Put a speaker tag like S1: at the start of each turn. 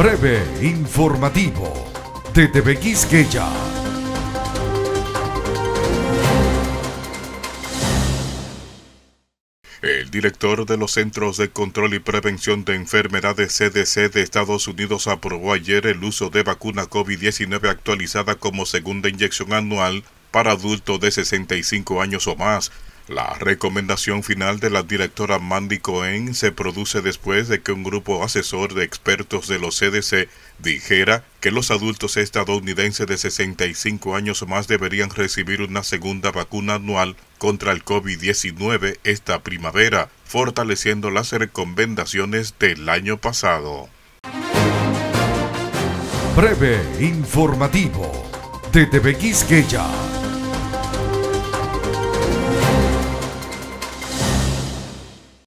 S1: Breve informativo de TV Quisqueya.
S2: El director de los Centros de Control y Prevención de Enfermedades CDC de Estados Unidos aprobó ayer el uso de vacuna COVID-19 actualizada como segunda inyección anual para adultos de 65 años o más la recomendación final de la directora Mandy Cohen se produce después de que un grupo asesor de expertos de los CDC dijera que los adultos estadounidenses de 65 años o más deberían recibir una segunda vacuna anual contra el COVID-19 esta primavera, fortaleciendo las recomendaciones del año pasado.
S1: Breve informativo de TV Quisqueya